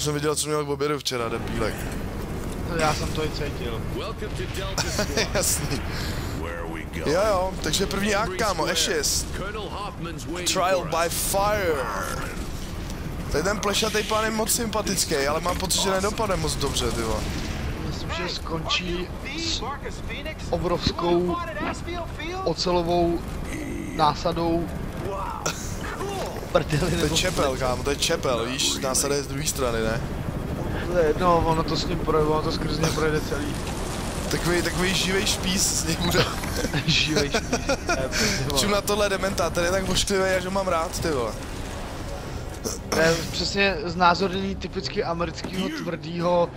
To jsem viděl, co měl k obědu včera, debílek. Já jsem to i cítil. Jasný. Jo jo, takže první akt, kámo, Ashes. Trial by Fire. Tady ten plešatý pán je moc sympatický, ale mám pocit, že nedopadne moc dobře, ty vole. Myslím, že skončí s obrovskou ocelovou násadou prdeli To je čepel, kámo, to je čepel, víš, je z druhé strany, ne? To je jedno, ono to s ním projde, ono to skrz něj projde celý. Takový, takový živej špís z něj bude. Živej špíš. Čím na tohle dementa, ten je tak vošklivý, že ho mám rád, ty vole. To je přesně znázornění typicky amerického tvrdýho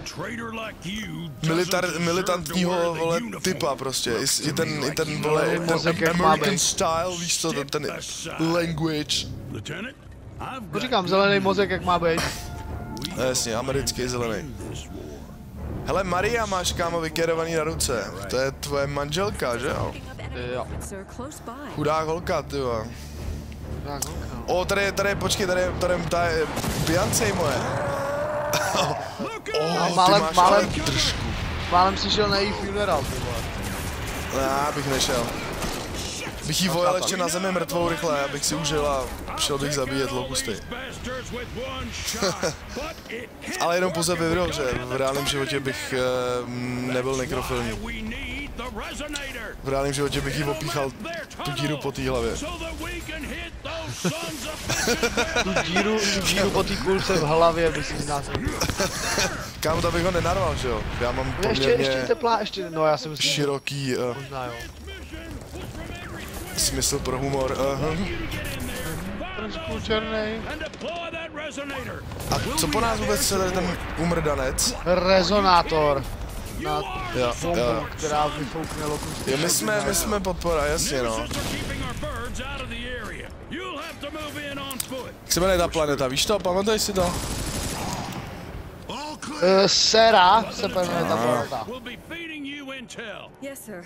Militar, militantního, vole, typa prostě. I, i ten, i ten, vole, ten American style, víš co, ten, ten language. To říkám, zelený mozek jak má být. No, jasně, americký zelený. Hele, Maria, máš kámo vykerovaný na ruce. To je tvoje manželka, že jo? Jo. Chudá holka, ty vole. No. O, tady je, tady je, počkej, tady je, tady je, ta je Beyoncé moje. Oh, ty málem- máš málem- držku. Málem si šel na její funeral, ty vole. Ne, já bych nešel. Bych jí vojel ještě na zemi mrtvou rychle, abych si užil a šel bych zabíjet lokusty. Ale jenom po sebe video, že v reálném životě bych uh, nebyl nekrofilní. V reálném životě bych jí opíchal tu díru po té hlavě. Tu díru, tu díru po té kulce v hlavě by si z nás nebyl. Kámo, to bych ho nenarval, že jo? Já mám Ještě, ještě poměrně teplá, ještě, no já si myslím, široký uh, možná jo. smysl pro humor. Uh, Trošku černej. a co po nás vůbec chce tady ten umrdanec? Rezonátor. Na Jo, bombu, jo. která vyfoukne lokusty. Jo, my jsme, my jsme podpora, jasně no. Jak se jmenuje ta planeta, víš to? Pamatuješ si to? Uh, Sera se jmenuje ta planeta. Yes, sir.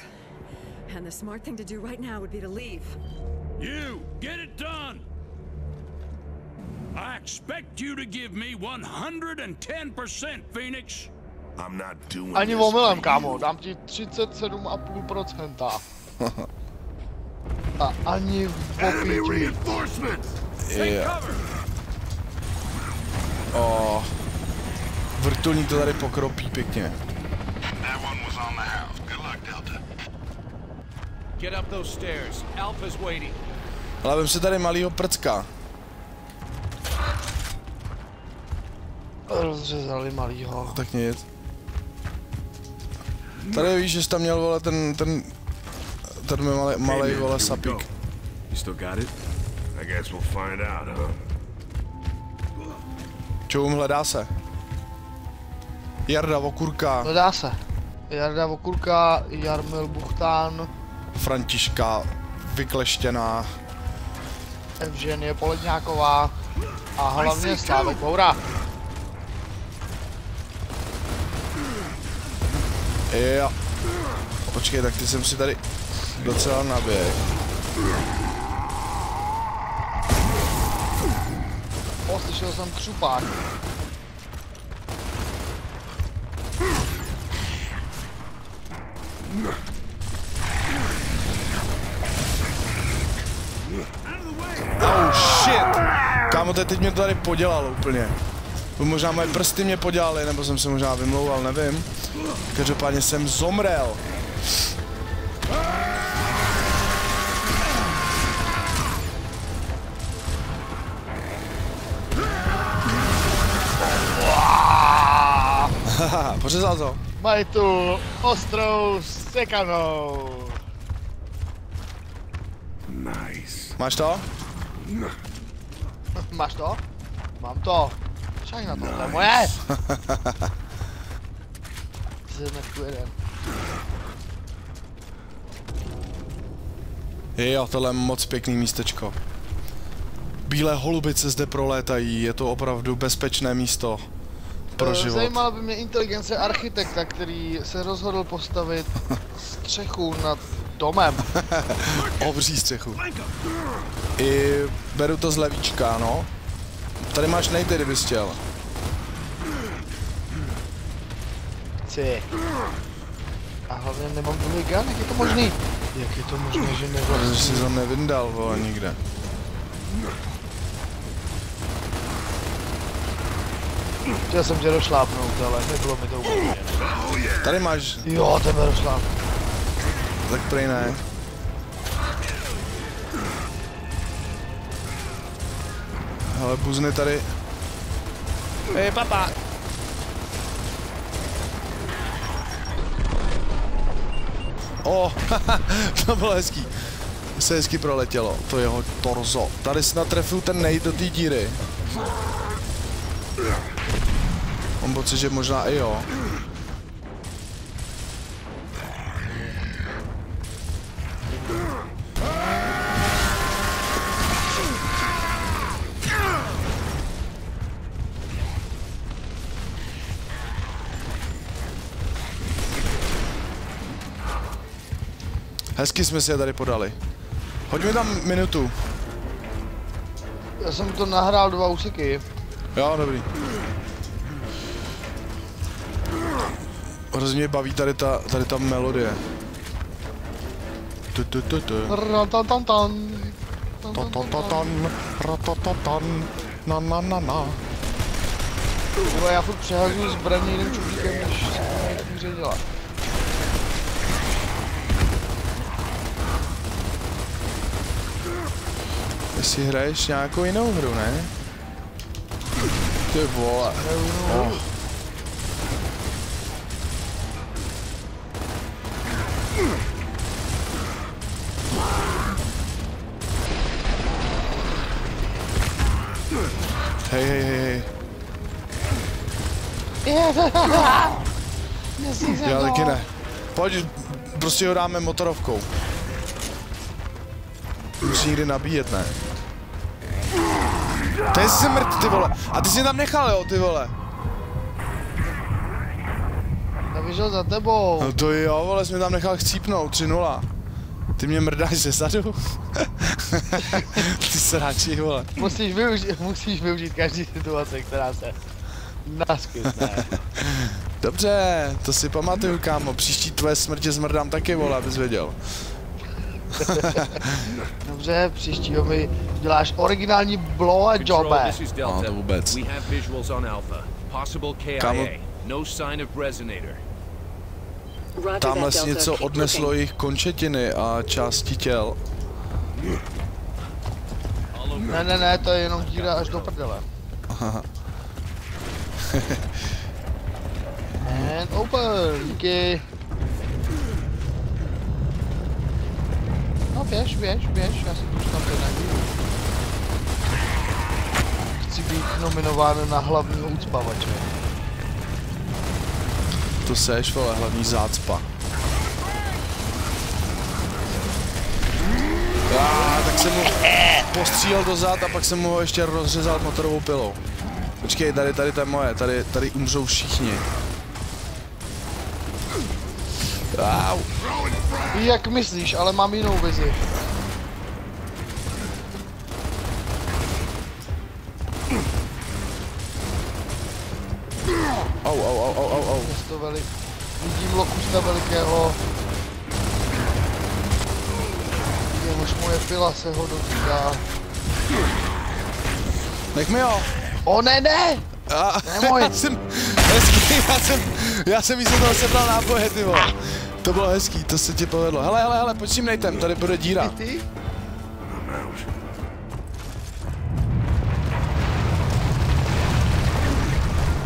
And the smart thing to do right now would be to leave. You, get it done! I expect you to give me 110%, Phoenix. I'm not doing Ani this omylem, for kámo, dám ti 37,5%. A ani Enemy reinforcements! Yeah. O, vrtulník to tady pokropí pěkně. That one was on the house. Good luck, Delta. Get up those stairs. Alpha's waiting. Ale vem si tady malýho prcka. Rozřezali malýho. Tak nic. Tady víš, že jsi tam měl vole ten, ten, ten malý, malý vole sapík. You still got it? I guess we'll find out, huh? Čoum hledá se. Jarda Vokurka, No dá se. Jarda Vokurka, Jarmil Buchtán, Františka vykleštěná. Evženie Poledňáková a hlavně Slávek Moura. Jo. Počkej, tak ty jsem si tady docela naběh. O, slyšel jsem křupák. Oh shit! Kámo, to teď mě to tady podělalo úplně. Možná moje prsty mě podělaly, nebo jsem se možná vymlouval, nevím. Každopádně jsem zomrel. Haha, pořezal to. Mají tu ostrou sekanou. Nice. Máš to? Máš to? Mám to. Šaj na to, to je moje. Zjednečku jeden. Jo, tohle je moc pěkný místečko. Bílé holubice zde prolétají, je to opravdu bezpečné místo pro Eh, život. Zajímala by mě inteligence architekta, který se rozhodl postavit střechu nad domem. Obří střechu. I beru to z levíčka, no. Tady máš nejty, kdybys chtěl. munici. A hlavně nemám druhý gun, jak je to možný? Jak je to možné, že Že nevlastní? si to nevyndal, vole, nikde. Chtěl jsem tě došlápnout, ale nebylo mi to úplně. Tady máš, Jo, tebe došlápnout. tak prej ne. Hele, buzny tady. Hej, papa! O, to bylo hezký. Se hezky proletělo, to jeho torzo. Tady snad trefil ten nej do té díry. Mám pocit, že možná i jo. Hezky jsme si je tady podali. Hoď mi tam minutu. Já jsem to nahrál dva úseky. Jo, dobrý. Hrozně mě baví tady ta, tady ta melodie. Tu, tu, tu, tu. Na, na, na, na. Já furt přehazuju zbraní jiným čuplíkem, než se to si hraješ nějakou jinou hru, ne? Ty vole. Oh. Hej, hej, hej, hej. Já taky ne. Pojď, prostě ho dáme motorovkou. Musí někdy nabíjet, ne? To je smrt, ty vole. A ty jsi mě tam nechal, jo, ty vole. Nevyšel za tebou. No to jo, vole, jsi mě tam nechal chcípnout, 3-0. Ty mě mrdáš ze zadu? ty sráči, vole. Musíš využít, musíš využít každý situace, která se naskytne. Dobře, to si pamatuju, kámo. Příští tvoje smrtě zmrdám taky, vole, abys věděl. Dobře, příštího mi děláš originální blow a jobe. No, to vůbec. Kámo. No Tamhle that, si něco odneslo jejich končetiny a části těl. Ne, ne, ne, to je jenom díra až do prdele. And open, díky. Běž, běž, běž, já si to na díru. Chci být nominován na hlavního ucpavače. To seš, vole, hlavní zácpa. Ah, tak jsem mu postřílel do zad a pak jsem mu ještě rozřezal motorovou pilou. Počkej, tady, tady to je moje, tady, tady umřou všichni. Au. Jak myslíš, ale mám jinou vizi. Au, au, au, au, au, au. Město velik... Vidím lokusta velikého. Jehož moje pila se ho dotýká. Nech mi ho. O ne, ne! A, Nemoj. já jsem, hezký, já jsem, já jsem místo toho sebral náboje, ty vole. To bylo hezký, to se ti povedlo. Hele, hele, hele, tím nejtem, tady bude díra. Ty?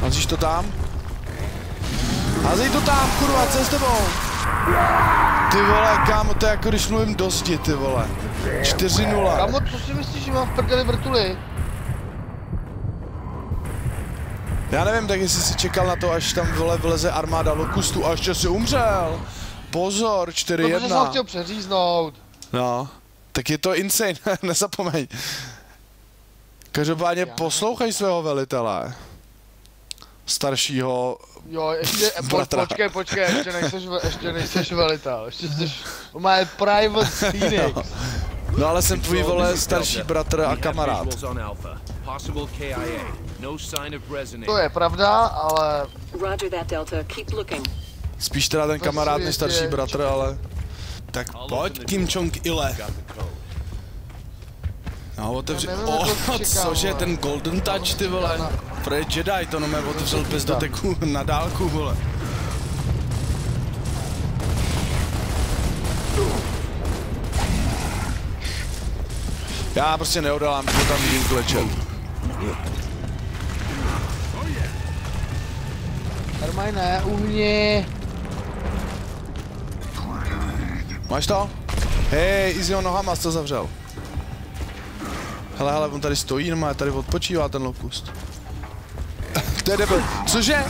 Házíš to tam? Házej to tam, kurva, co je s tebou? Ty vole, kámo, to je jako když mluvím do zdi, ty vole. 4-0. Kamo, co si myslíš, že mám v prdeli vrtuly? Já nevím, tak jestli si čekal na to, až tam vole vleze armáda lokustů a ještě si umřel. Pozor, Protože jsem ho 4-1. chtěl přeříznout. No, tak je to insane, nezapomeň. Každopádně Já poslouchej svého velitele. Staršího, Jo, ještě, po, Bratra. počkej, počkej, ještě nejseš, ještě nejseš velitel, ještě jsi, má private Phoenix. No ale jsem tvůj vole starší bratr a kamarád. No To je pravda, ale Roger that, Delta. Keep looking. Spíš teda ten kamarád než starší bratr, ale... Tak pojď, Kim Jong-ile. The code. No, otevři... O, cože, ten Golden Touch, ty vole. Fred Jedi, to no otevřel bez doteku na dálku, vole. Já prostě neodolám, protože tam vidím klečet. Hermine, uhni. Máš to? Hej, Izzy nohama jsi to zavřel. Hele, hele, on tady stojí, no tady odpočívá ten lokust. to je debil. Cože?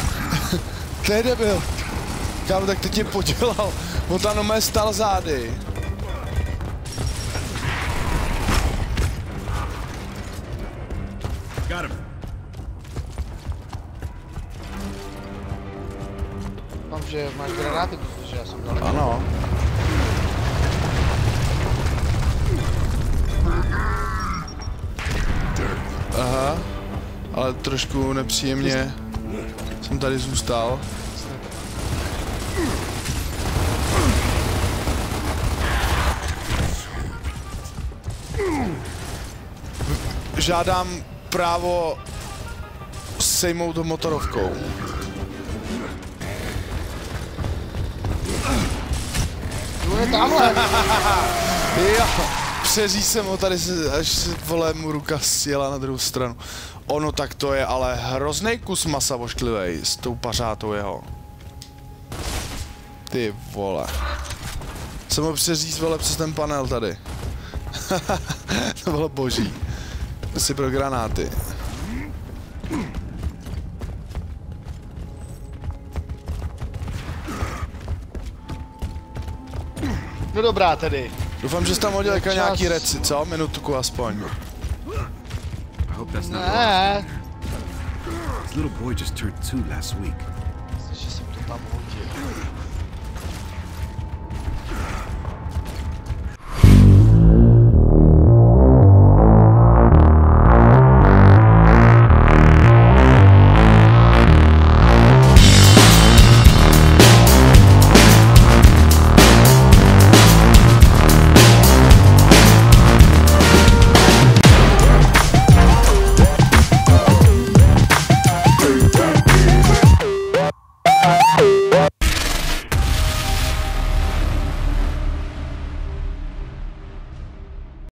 to je debil. Kámo, tak teď tě podělal. On tam nomé stal zády. Got him. Mám, že máš granáty, protože já jsem daleko. Ano. Aha, ale trošku nepříjemně jsem tady zůstal. Žádám právo sejmout to motorovkou. Je tamhle. Jo, přeří jsem ho tady, až se, vole, mu ruka sjela na druhou stranu. Ono tak to je ale hrozný kus masa vošklivej s tou pařátou jeho. Ty vole. Jsem ho přeříz, vole, přes ten panel tady. to bylo boží. Si pro granáty. No dobrá tedy. Doufám, že jsi tam hodil jako nějaký reci, co? Minutku aspoň. I hope that's not Ne. His little boy just turned two last week. Myslím, že jsem to tam hodil.